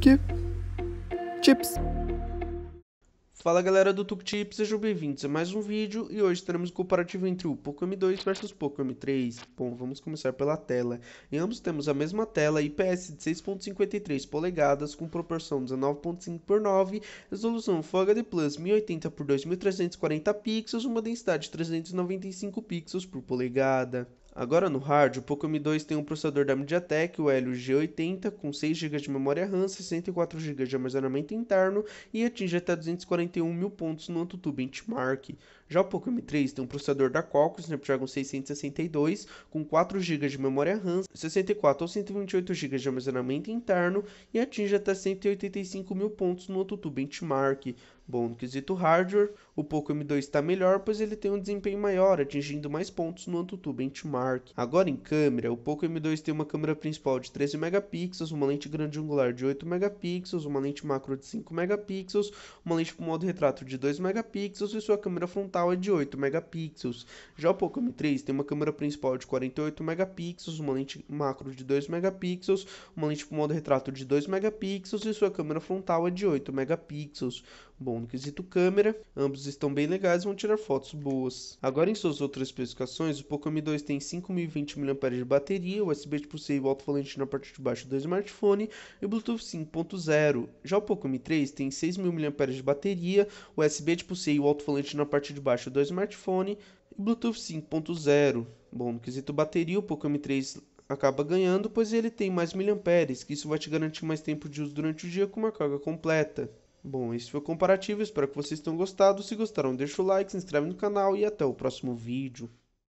Quê? Chips. Fala galera do TukTip, sejam bem-vindos a mais um vídeo e hoje teremos o comparativo entre o Poco M2 versus Poco M3. Bom, vamos começar pela tela. Em ambos temos a mesma tela IPS de 6.53 polegadas com proporção 19.5 por 9, resolução Full HD Plus 1080 por 2340 pixels, uma densidade de 395 pixels por polegada. Agora no hard, o Poco M2 tem um processador da MediaTek, o Helio G80, com 6 GB de memória RAM, 64 GB de armazenamento interno e atinge até 241 mil pontos no AnTuTu Benchmark. Já o Poco M3 tem um processador da Qualcomm Snapdragon 662, com 4 GB de memória RAM, 64 ou 128 GB de armazenamento interno e atinge até 185 mil pontos no AnTuTu Benchmark. Bom, no quesito hardware, o Poco M2 está melhor, pois ele tem um desempenho maior, atingindo mais pontos no AnTuTu Benchmark. Agora em câmera, o Poco M2 tem uma câmera principal de 13 megapixels, uma lente grande angular de 8 megapixels, uma lente macro de 5 megapixels, uma lente com modo retrato de 2 megapixels e sua câmera frontal é de 8 megapixels. Já o Poco M3 tem uma câmera principal de 48 megapixels, uma lente macro de 2 megapixels, uma lente com modo retrato de 2 megapixels e sua câmera frontal é de 8 megapixels. Bom, no quesito câmera, ambos estão bem legais e vão tirar fotos boas. Agora em suas outras especificações, o Poco M2 tem 5020 mAh de bateria, USB tipo C e alto-falante na parte de baixo do smartphone e Bluetooth 5.0. Já o Poco M3 tem 6000 mAh de bateria, USB tipo C e alto-falante na parte de baixo do smartphone e Bluetooth 5.0. Bom, no quesito bateria, o Poco M3 acaba ganhando, pois ele tem mais miliamperes, que isso vai te garantir mais tempo de uso durante o dia com uma carga completa. Bom, esse foi o comparativo, espero que vocês tenham gostado. Se gostaram, deixa o like, se inscreve no canal e até o próximo vídeo.